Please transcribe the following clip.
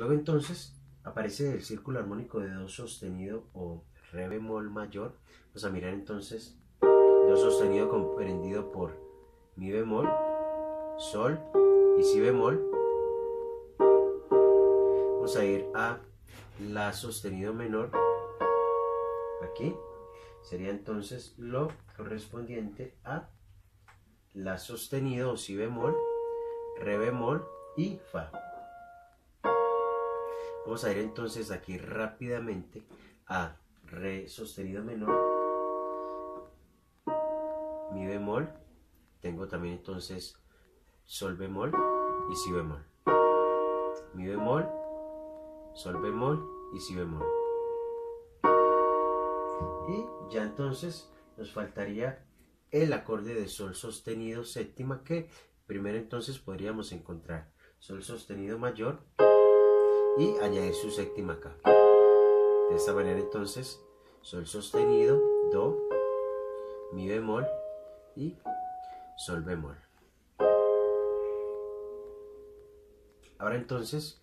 Luego entonces aparece el círculo armónico de Do sostenido o Re bemol mayor. Vamos a mirar entonces Do sostenido comprendido por Mi bemol, Sol y Si bemol. Vamos a ir a La sostenido menor. Aquí sería entonces lo correspondiente a La sostenido o Si bemol, Re bemol y Fa. Vamos a ir entonces aquí rápidamente a Re sostenido menor, Mi bemol, tengo también entonces Sol bemol y Si bemol. Mi bemol, Sol bemol y Si bemol. Y ya entonces nos faltaría el acorde de Sol sostenido séptima que primero entonces podríamos encontrar Sol sostenido mayor y añadir su séptima acá. De esta manera entonces, sol sostenido, do, mi bemol y sol bemol. Ahora entonces